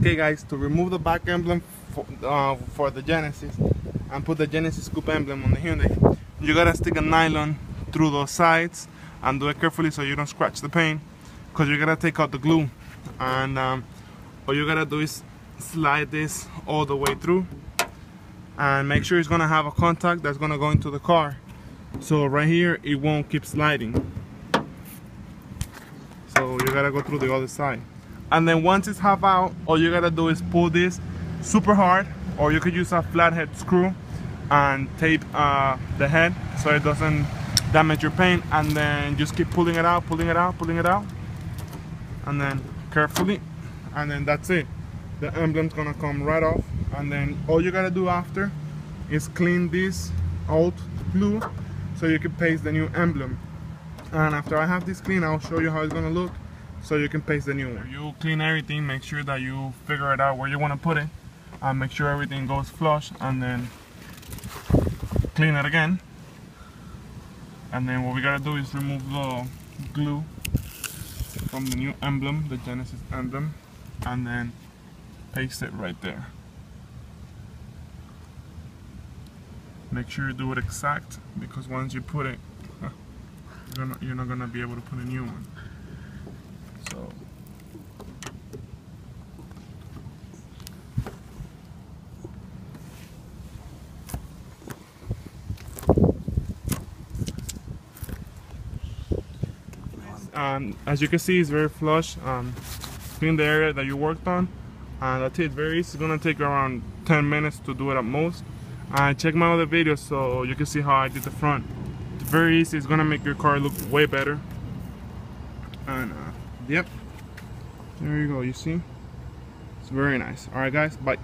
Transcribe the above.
Okay guys, to remove the back emblem for, uh, for the Genesis and put the Genesis Coupe emblem on the Hyundai, you gotta stick a nylon through those sides and do it carefully so you don't scratch the paint because you gotta take out the glue. And um, all you gotta do is slide this all the way through and make sure it's gonna have a contact that's gonna go into the car. So right here it won't keep sliding. So you gotta go through the other side and then once it's half out all you gotta do is pull this super hard or you could use a flathead screw and tape uh, the head so it doesn't damage your paint. And then just keep pulling it out pulling it out pulling it out. And then carefully. And then that's it. The emblem's gonna come right off. And then all you gotta do after is clean this old glue so you can paste the new emblem. And after I have this clean I'll show you how it's gonna look so you can paste the new one. You clean everything make sure that you figure it out where you want to put it and make sure everything goes flush and then clean it again. And then what we gotta do is remove the glue from the new emblem the Genesis emblem and then paste it right there. Make sure you do it exact because once you put it you're, not, you're not gonna be able to put a new one so as you can see it's very flush um, the area that you worked on. And that's it very easy. It's gonna take around 10 minutes to do it at most. And check my other videos so you can see how I did the front. It's very easy. It's gonna make your car look way better. And uh, yep. There you go you see? It's very nice. All right guys bye